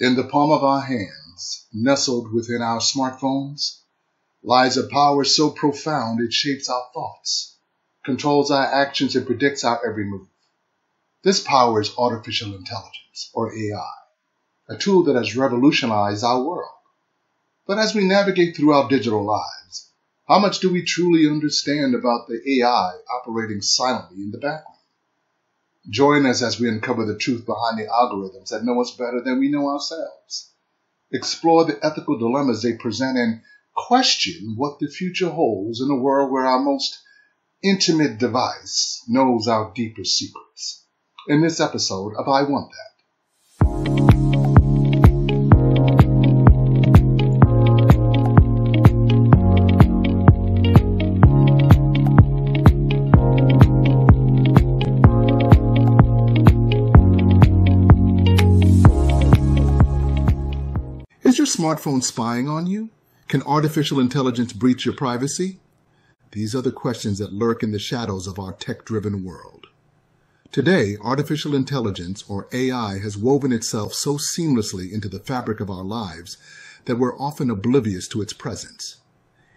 In the palm of our hands, nestled within our smartphones, lies a power so profound it shapes our thoughts, controls our actions, and predicts our every move. This power is artificial intelligence, or AI, a tool that has revolutionized our world. But as we navigate through our digital lives, how much do we truly understand about the AI operating silently in the background? Join us as we uncover the truth behind the algorithms that know us better than we know ourselves. Explore the ethical dilemmas they present and question what the future holds in a world where our most intimate device knows our deepest secrets. In this episode of I Want That. Smartphone spying on you? Can artificial intelligence breach your privacy? These are the questions that lurk in the shadows of our tech driven world. Today, artificial intelligence, or AI, has woven itself so seamlessly into the fabric of our lives that we're often oblivious to its presence.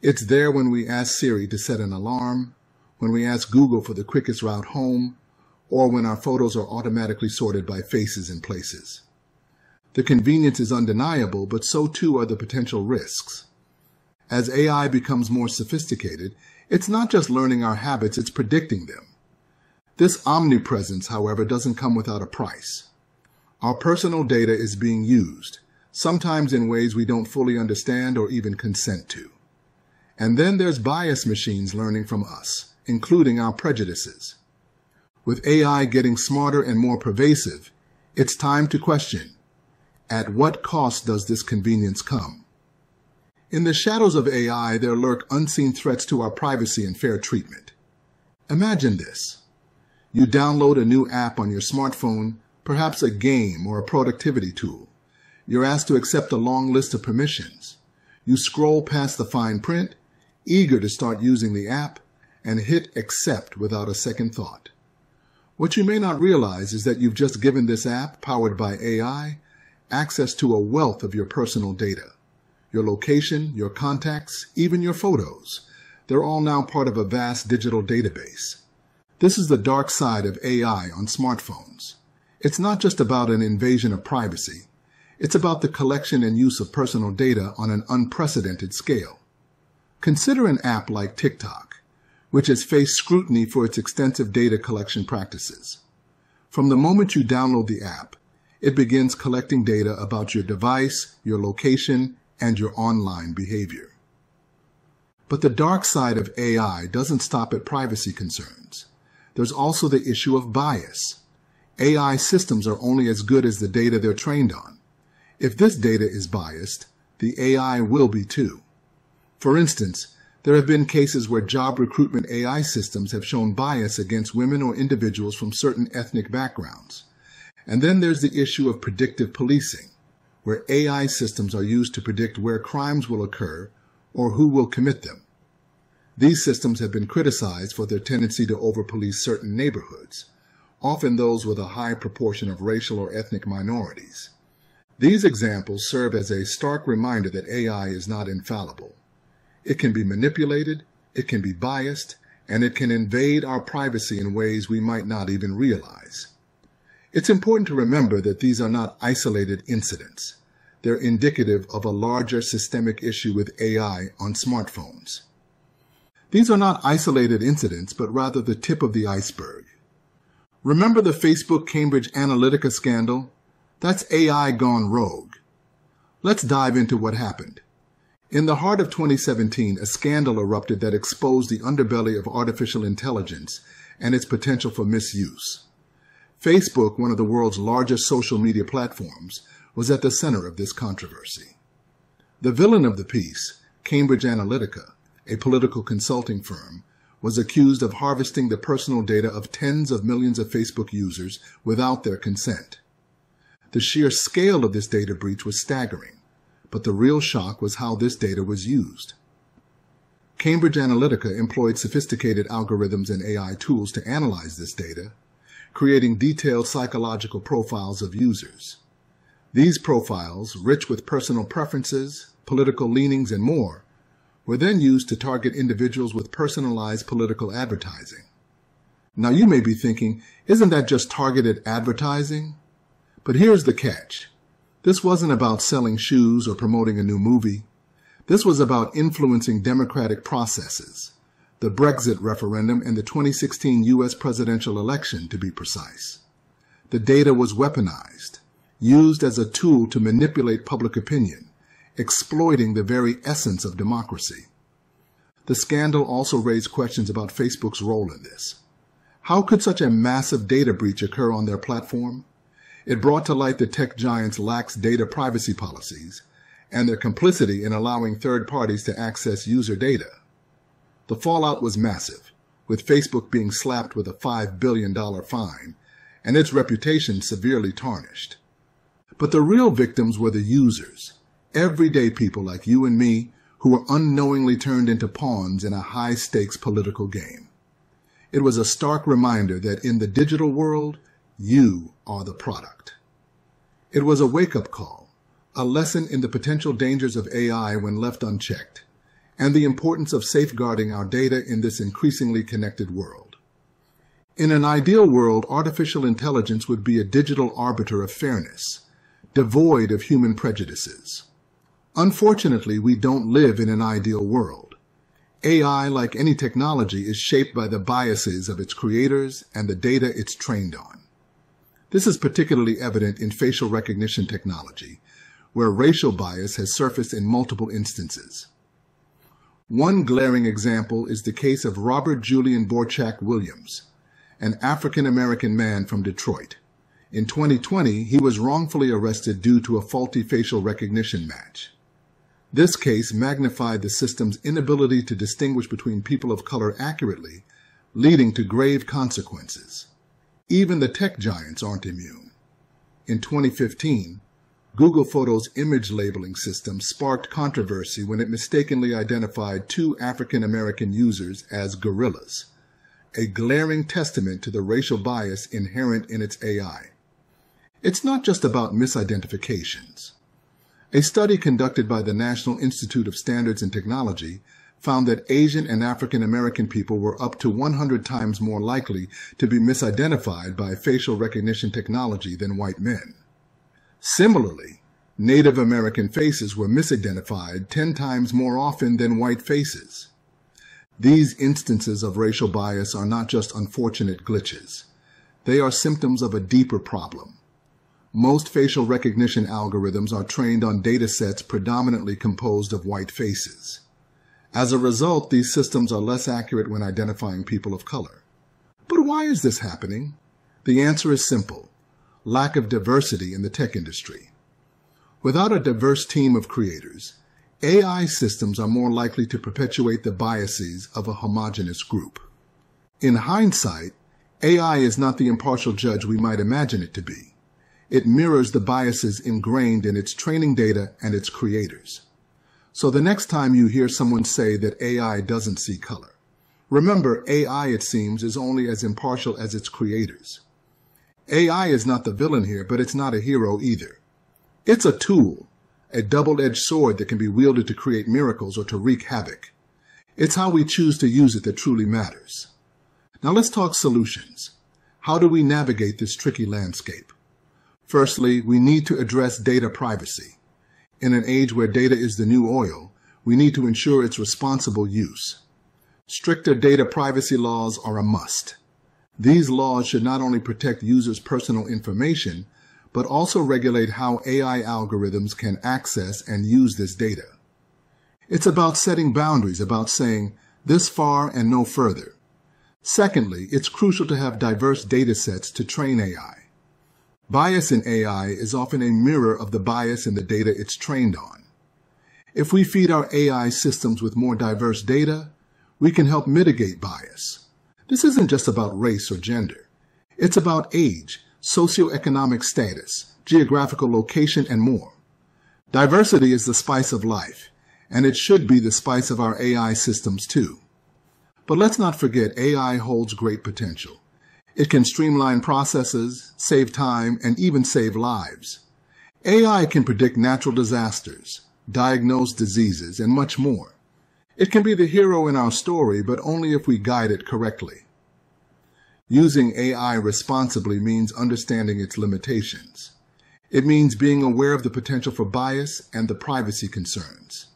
It's there when we ask Siri to set an alarm, when we ask Google for the quickest route home, or when our photos are automatically sorted by faces and places. The convenience is undeniable, but so too are the potential risks. As AI becomes more sophisticated, it's not just learning our habits, it's predicting them. This omnipresence, however, doesn't come without a price. Our personal data is being used, sometimes in ways we don't fully understand or even consent to. And then there's bias machines learning from us, including our prejudices. With AI getting smarter and more pervasive, it's time to question at what cost does this convenience come? In the shadows of AI, there lurk unseen threats to our privacy and fair treatment. Imagine this. You download a new app on your smartphone, perhaps a game or a productivity tool. You're asked to accept a long list of permissions. You scroll past the fine print, eager to start using the app, and hit accept without a second thought. What you may not realize is that you've just given this app, powered by AI, access to a wealth of your personal data. Your location, your contacts, even your photos. They're all now part of a vast digital database. This is the dark side of AI on smartphones. It's not just about an invasion of privacy. It's about the collection and use of personal data on an unprecedented scale. Consider an app like TikTok, which has faced scrutiny for its extensive data collection practices. From the moment you download the app, it begins collecting data about your device, your location, and your online behavior. But the dark side of AI doesn't stop at privacy concerns. There's also the issue of bias. AI systems are only as good as the data they're trained on. If this data is biased, the AI will be too. For instance, there have been cases where job recruitment AI systems have shown bias against women or individuals from certain ethnic backgrounds. And then there's the issue of predictive policing, where AI systems are used to predict where crimes will occur or who will commit them. These systems have been criticized for their tendency to over-police certain neighborhoods, often those with a high proportion of racial or ethnic minorities. These examples serve as a stark reminder that AI is not infallible. It can be manipulated, it can be biased, and it can invade our privacy in ways we might not even realize. It's important to remember that these are not isolated incidents. They're indicative of a larger systemic issue with AI on smartphones. These are not isolated incidents, but rather the tip of the iceberg. Remember the Facebook Cambridge Analytica scandal? That's AI gone rogue. Let's dive into what happened. In the heart of 2017, a scandal erupted that exposed the underbelly of artificial intelligence and its potential for misuse. Facebook, one of the world's largest social media platforms, was at the center of this controversy. The villain of the piece, Cambridge Analytica, a political consulting firm, was accused of harvesting the personal data of tens of millions of Facebook users without their consent. The sheer scale of this data breach was staggering, but the real shock was how this data was used. Cambridge Analytica employed sophisticated algorithms and AI tools to analyze this data creating detailed psychological profiles of users. These profiles, rich with personal preferences, political leanings, and more, were then used to target individuals with personalized political advertising. Now you may be thinking, isn't that just targeted advertising? But here's the catch. This wasn't about selling shoes or promoting a new movie. This was about influencing democratic processes, the Brexit referendum and the 2016 U.S. presidential election, to be precise. The data was weaponized, used as a tool to manipulate public opinion, exploiting the very essence of democracy. The scandal also raised questions about Facebook's role in this. How could such a massive data breach occur on their platform? It brought to light the tech giant's lax data privacy policies and their complicity in allowing third parties to access user data. The fallout was massive, with Facebook being slapped with a $5 billion fine and its reputation severely tarnished. But the real victims were the users, everyday people like you and me who were unknowingly turned into pawns in a high stakes political game. It was a stark reminder that in the digital world, you are the product. It was a wake up call, a lesson in the potential dangers of AI when left unchecked, and the importance of safeguarding our data in this increasingly connected world. In an ideal world, artificial intelligence would be a digital arbiter of fairness, devoid of human prejudices. Unfortunately, we don't live in an ideal world. AI, like any technology, is shaped by the biases of its creators and the data it's trained on. This is particularly evident in facial recognition technology, where racial bias has surfaced in multiple instances. One glaring example is the case of Robert Julian Borchak Williams, an African American man from Detroit. In 2020, he was wrongfully arrested due to a faulty facial recognition match. This case magnified the system's inability to distinguish between people of color accurately, leading to grave consequences. Even the tech giants aren't immune. In 2015, Google Photos image labeling system sparked controversy when it mistakenly identified two African American users as gorillas, a glaring testament to the racial bias inherent in its AI. It's not just about misidentifications. A study conducted by the National Institute of Standards and Technology found that Asian and African American people were up to 100 times more likely to be misidentified by facial recognition technology than white men. Similarly, Native American faces were misidentified 10 times more often than white faces. These instances of racial bias are not just unfortunate glitches. They are symptoms of a deeper problem most facial recognition algorithms are trained on data sets predominantly composed of white faces. As a result, these systems are less accurate when identifying people of color. But why is this happening? The answer is simple lack of diversity in the tech industry. Without a diverse team of creators, AI systems are more likely to perpetuate the biases of a homogenous group. In hindsight, AI is not the impartial judge we might imagine it to be it mirrors the biases ingrained in its training data and its creators. So the next time you hear someone say that AI doesn't see color, remember AI, it seems, is only as impartial as its creators. AI is not the villain here, but it's not a hero either. It's a tool, a double-edged sword that can be wielded to create miracles or to wreak havoc. It's how we choose to use it that truly matters. Now let's talk solutions. How do we navigate this tricky landscape? Firstly, we need to address data privacy. In an age where data is the new oil, we need to ensure its responsible use. Stricter data privacy laws are a must. These laws should not only protect users' personal information, but also regulate how AI algorithms can access and use this data. It's about setting boundaries, about saying this far and no further. Secondly, it's crucial to have diverse data sets to train AI. Bias in AI is often a mirror of the bias in the data it's trained on. If we feed our AI systems with more diverse data, we can help mitigate bias. This isn't just about race or gender. It's about age, socioeconomic status, geographical location, and more. Diversity is the spice of life, and it should be the spice of our AI systems too. But let's not forget AI holds great potential. It can streamline processes, save time, and even save lives. AI can predict natural disasters, diagnose diseases, and much more. It can be the hero in our story, but only if we guide it correctly. Using AI responsibly means understanding its limitations. It means being aware of the potential for bias and the privacy concerns.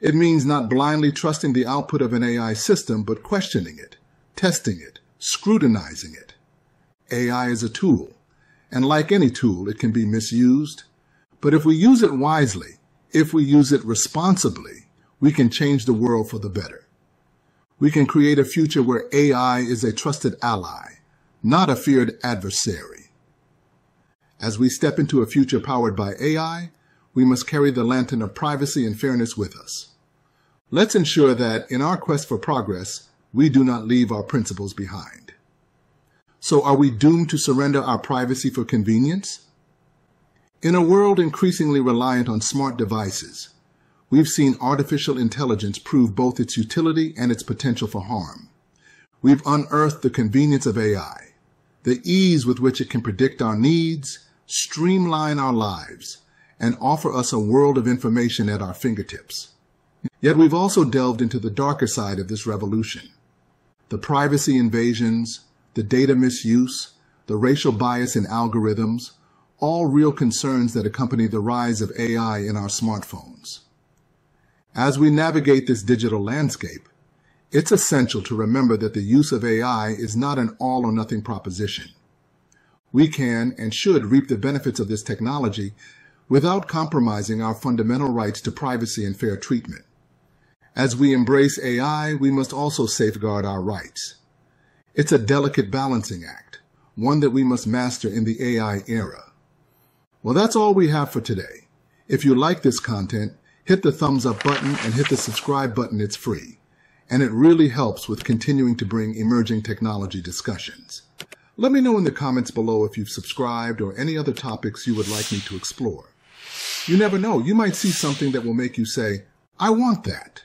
It means not blindly trusting the output of an AI system, but questioning it, testing it, scrutinizing it. AI is a tool, and like any tool, it can be misused. But if we use it wisely, if we use it responsibly, we can change the world for the better. We can create a future where AI is a trusted ally, not a feared adversary. As we step into a future powered by AI, we must carry the lantern of privacy and fairness with us. Let's ensure that in our quest for progress, we do not leave our principles behind. So are we doomed to surrender our privacy for convenience? In a world increasingly reliant on smart devices, we've seen artificial intelligence prove both its utility and its potential for harm. We've unearthed the convenience of AI, the ease with which it can predict our needs, streamline our lives, and offer us a world of information at our fingertips. Yet we've also delved into the darker side of this revolution. The privacy invasions, the data misuse, the racial bias in algorithms, all real concerns that accompany the rise of AI in our smartphones. As we navigate this digital landscape, it's essential to remember that the use of AI is not an all or nothing proposition. We can and should reap the benefits of this technology without compromising our fundamental rights to privacy and fair treatment. As we embrace AI, we must also safeguard our rights. It's a delicate balancing act, one that we must master in the AI era. Well, that's all we have for today. If you like this content, hit the thumbs up button and hit the subscribe button. It's free. And it really helps with continuing to bring emerging technology discussions. Let me know in the comments below if you've subscribed or any other topics you would like me to explore. You never know, you might see something that will make you say, I want that.